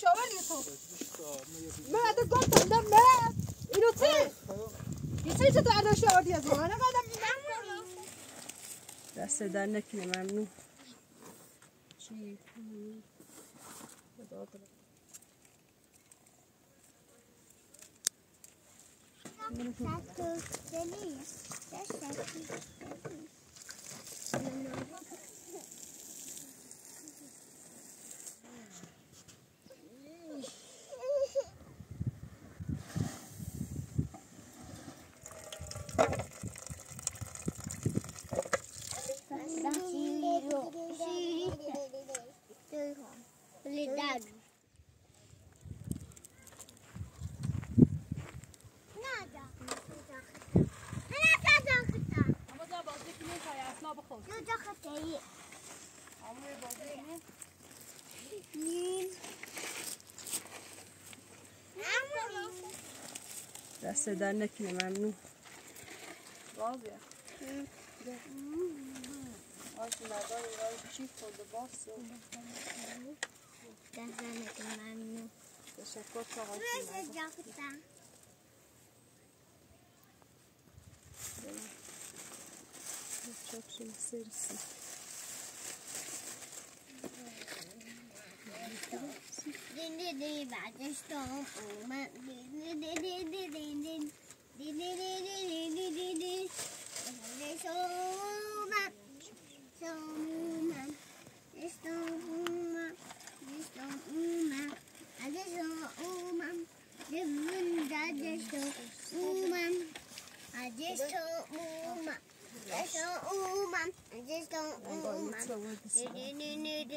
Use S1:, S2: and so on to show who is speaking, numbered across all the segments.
S1: شامل
S2: تو مهد
S1: گفتم دم مهد اینو یه عداشت آوردی از من؟ دست صدا نکنه ممنون واضح آشی مدار ایران چی خورده باز دزنت
S3: ممنون
S1: تشکر تا آشی
S3: مدار
S1: çok şey I
S3: just don't, ooh, mom. I just don't,
S1: ooh,
S3: mom.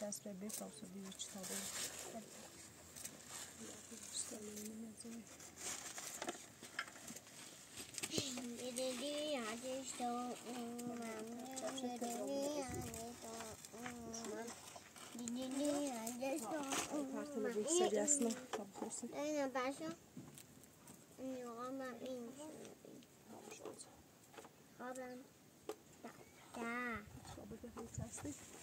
S1: Access ya is also be ya
S3: Kartını bilgisayar yasına
S1: ya
S3: Aynen ben şu Yok ama benim şunu. ya. Da. Da.
S1: Ich glaube, der Holz heißt nicht.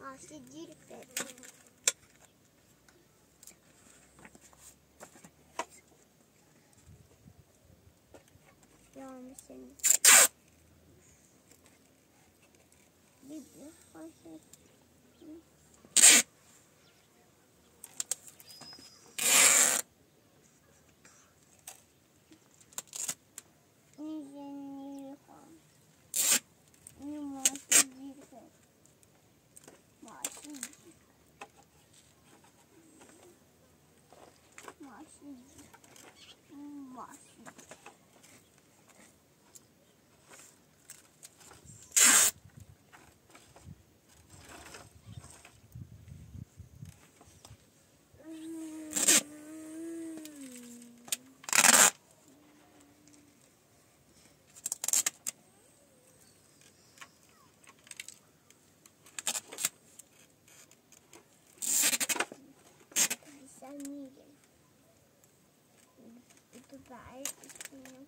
S3: Asi değil bebe. Yağmur senin. 白。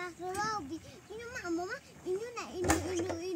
S3: Kaso, wow, mama, Inyo na, ino, inyo, ino.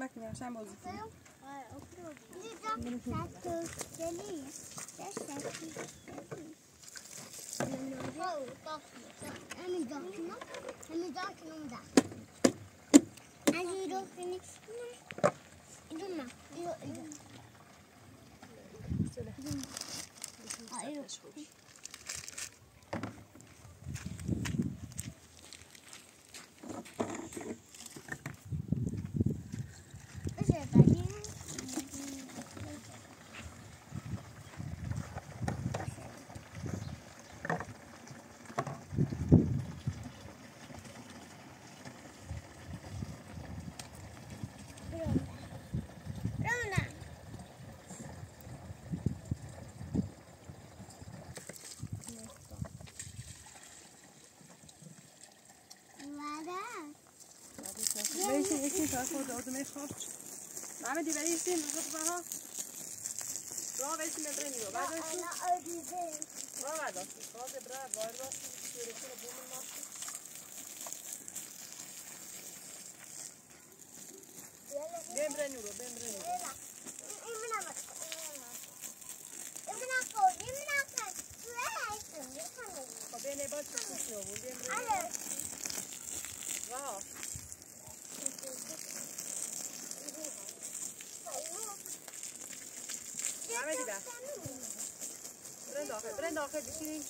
S1: maakt niet uit, zijn boven.
S4: Satu, jadi,
S3: satu, jadi. Oh,
S4: dat
S3: En ik dacht you en ik En die doe maar,
S1: doe, بنشین یکی تا خود آدمه خواب محمد دیوری بنشین بزرگ بها را بنشین برین رو بعد بنشین
S3: انا آدیزه
S1: را بعد بنشین خواهد برای باید را شیرکی بومن ناشت
S3: بیم
S1: برین رو بیم برین رو
S3: همه دیدم
S1: برنده آخه چه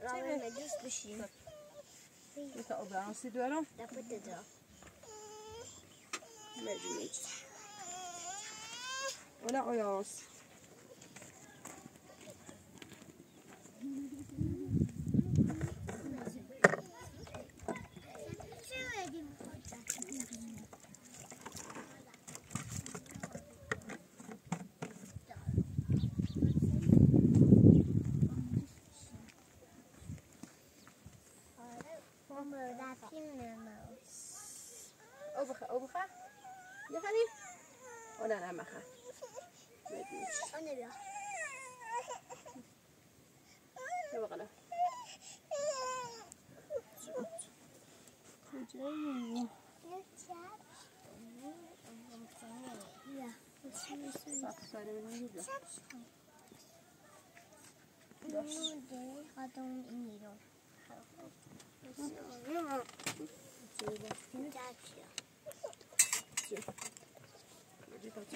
S3: Ramen är just beskin.
S1: Vi tar och bär oss i dörren. Där
S3: på det dörren.
S1: Möjligt. Och Sarılmayı da.
S3: Дитячі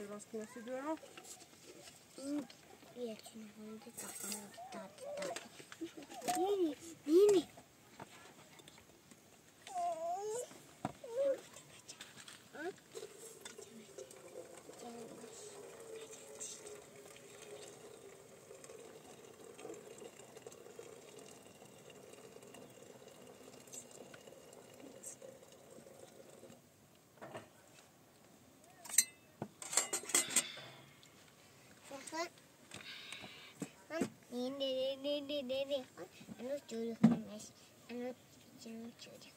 S1: розки на сюди.
S3: Вічно, дитячі, дитячі, дитячі. Ні, Bebekon, ano çocukmuş, ano canım çocuk.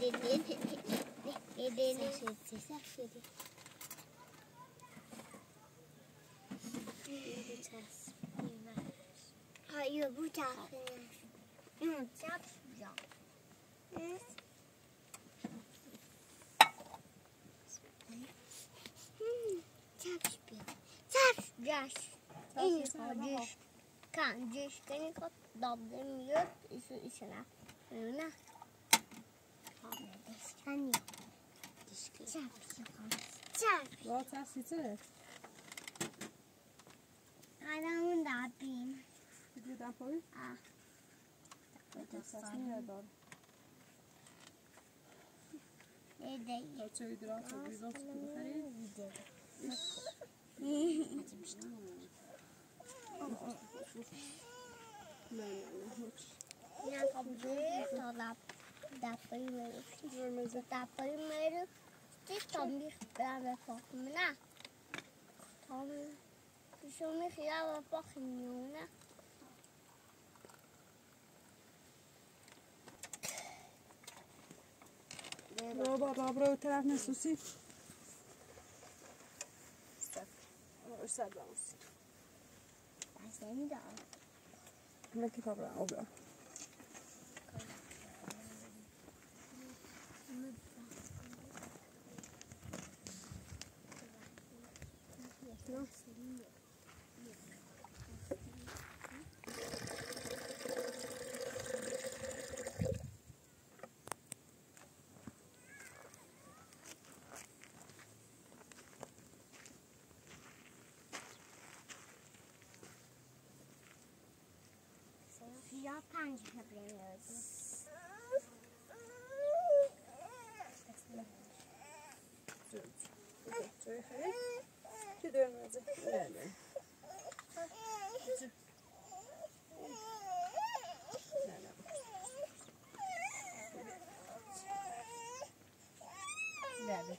S3: Gidelim. Hayır bu tarafına.
S4: Yok
S3: tarafına. Ablam yok işin içine. Öyle. Sen yok. Çarp.
S1: Zaten sizi.
S3: Adamın da abim.
S1: Gidiyor da koy.
S3: Ah.
S1: Sen ne doğru?
S3: Ne değil?
S1: Kaçıyor duran çok güzel çıkıyor.
S3: Gidiyor.
S1: Acımıştım. Na
S3: cabeça da, da primeira. Da primeira. Se tome estrada para comer. Tome. Se eu me criava pouquinho, né?
S1: برو بابا برو اون طرف نسوسی استفر استفر
S3: بسیاری دارم
S1: 没给他办，好吧。Sorry, honey. You're doing no.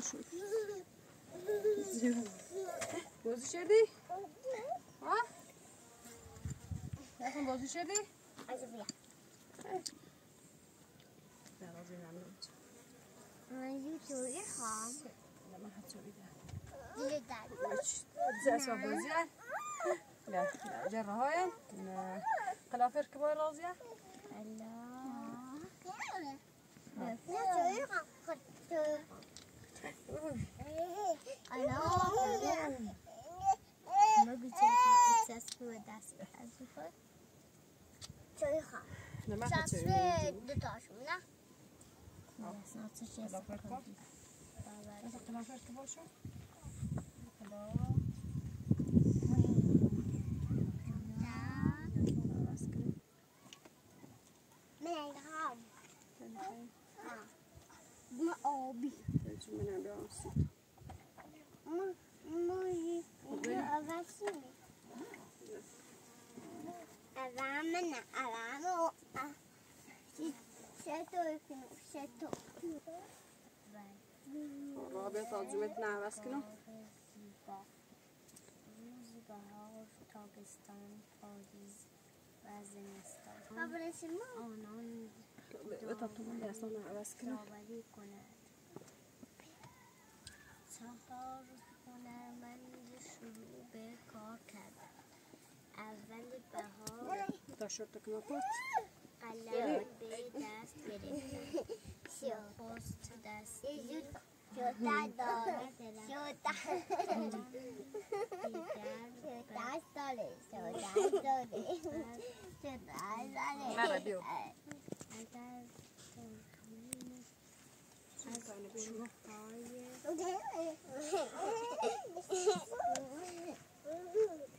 S1: konuşuyor. Boz içeride. Ha? Bakın boz içeride.
S3: Acaba ya.
S1: Ben az önce anlamıştım.
S3: Ay, çok iyi ha.
S1: Ama çok iyi. زاس وبوزيان لا لا جرة هاي قلافير كبار لازية
S4: لا
S3: لا I know.
S4: Mögen Sie etwas für das Essen? Tschüss.
S1: Das ist die
S3: Tasche, ne?
S4: Ja, das ist noch zu schießen. Was hat der Mann
S1: gewollt? Hallo.
S3: Mẹ không? Mẹ ồ bị
S1: de mana doce.
S3: Mãe, avacina. a avamo. A šetorknu.
S1: a hat A mit a was A überhaupt
S4: a Paris, A Aber
S3: a ist A
S4: Oh a Wird A tun, a ist A nah a genommen. چندتا هنرمند شروع به کار اول بهار قلم
S1: به دست
S4: دست
S3: Okay.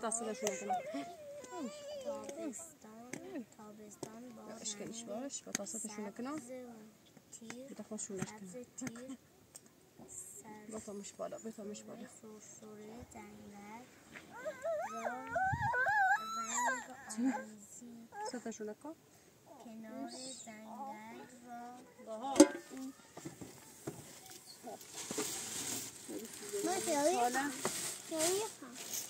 S4: Damit hast du das schon gemacht. Ja, ich kenne nicht was, ich
S1: das hat nicht mehr genau.
S4: Ich dachte, was schon nicht genau. بطل
S1: مش بالا بطل مش بالا صوت شو لكو
S4: کنار زنگل
S1: را ما تیاری
S3: خواهد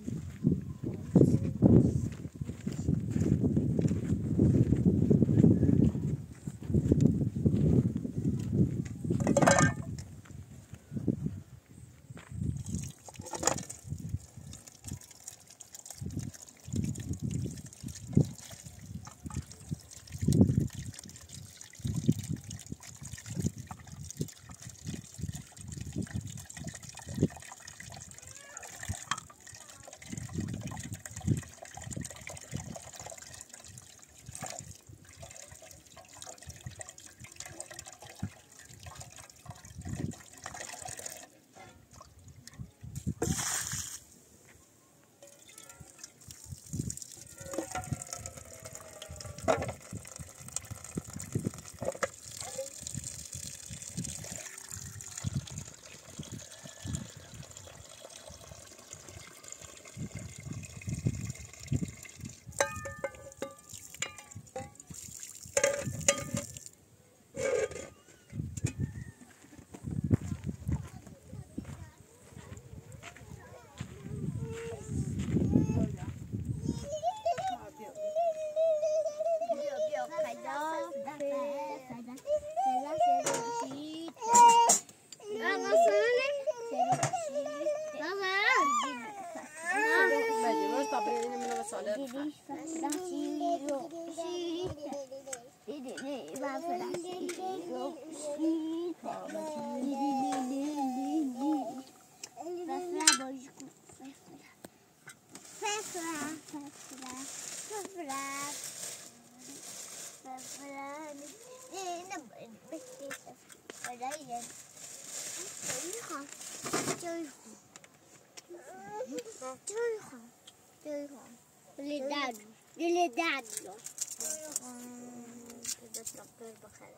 S4: بخل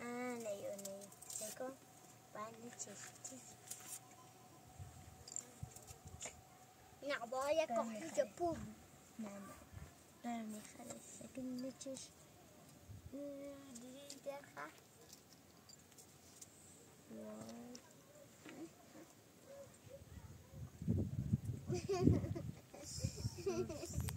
S4: أنا يوني لكم بعدين تشتي
S3: نعبايا كحي جبوب
S4: نعم نعم خلاص لكن نتش جديد درخة Hehehehe